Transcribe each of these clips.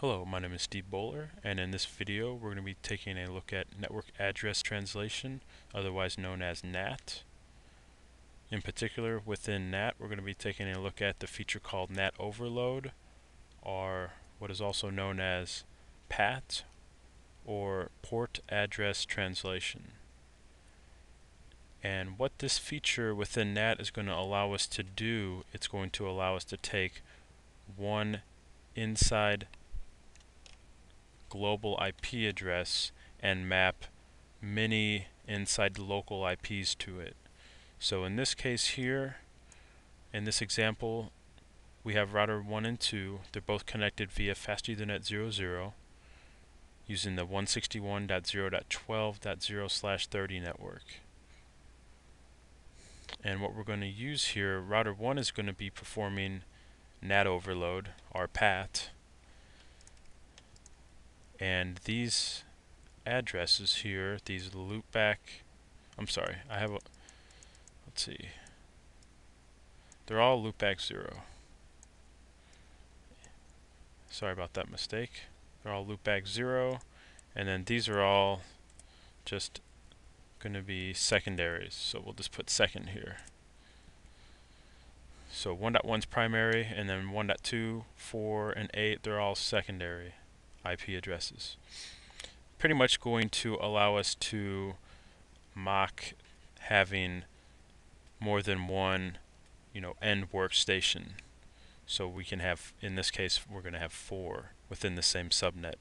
Hello, my name is Steve Bowler, and in this video we're going to be taking a look at Network Address Translation, otherwise known as NAT. In particular, within NAT we're going to be taking a look at the feature called NAT Overload, or what is also known as PAT, or Port Address Translation. And what this feature within NAT is going to allow us to do, it's going to allow us to take one inside global IP address and map many inside local IPs to it. So in this case here, in this example, we have router 1 and 2. They're both connected via Fast Ethernet 00 using the 161.0.12.0 slash 30 network. And what we're going to use here, router 1 is going to be performing NAT overload, our PAT, and these addresses here, these loopback, I'm sorry, I have a, let's see, they're all loopback 0. Sorry about that mistake. They're all loopback 0, and then these are all just going to be secondaries, so we'll just put second here. So 1.1 is primary, and then 1.2, 4, and 8, they're all secondary. IP addresses. Pretty much going to allow us to mock having more than one you know end workstation. So we can have in this case we're going to have four within the same subnet.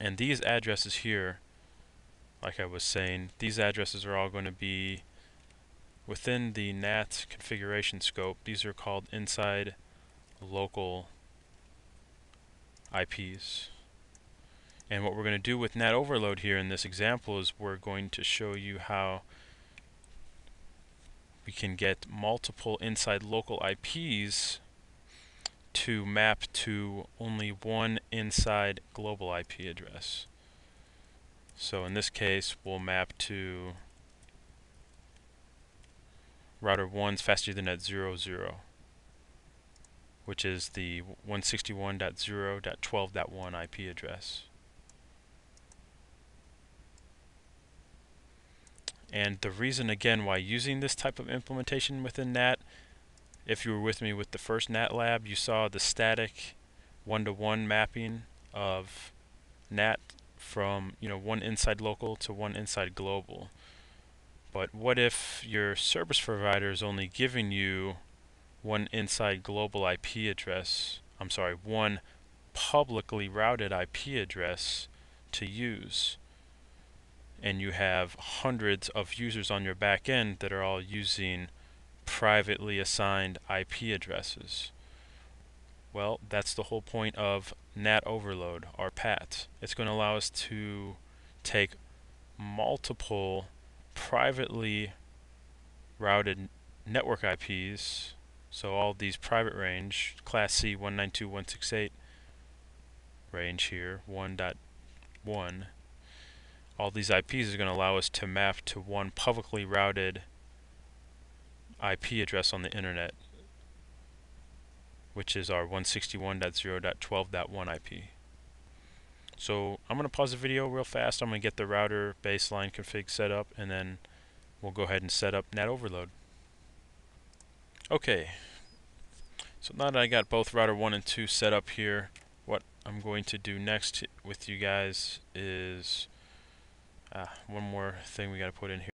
And these addresses here like I was saying these addresses are all going to be within the NAT configuration scope. These are called inside local IPs. And what we're going to do with NAT overload here in this example is we're going to show you how we can get multiple inside local IPs to map to only one inside global IP address. So in this case, we'll map to router 1's Fast Ethernet 00 which is the 161.0.12.1 IP address. And the reason again why using this type of implementation within NAT, if you were with me with the first NAT lab, you saw the static one-to-one -one mapping of NAT from you know one inside local to one inside global. But what if your service provider is only giving you one inside global IP address, I'm sorry, one publicly routed IP address to use. And you have hundreds of users on your back end that are all using privately assigned IP addresses. Well, that's the whole point of NAT overload, or PAT. It's going to allow us to take multiple privately routed network IPs so all these private range, class C 192.168 range here, 1.1, all these IPs are going to allow us to map to one publicly routed IP address on the internet, which is our 161.0.12.1 IP. So I'm going to pause the video real fast. I'm going to get the router baseline config set up, and then we'll go ahead and set up NAT overload. Okay, so now that I got both router 1 and 2 set up here, what I'm going to do next with you guys is ah, one more thing we got to put in here.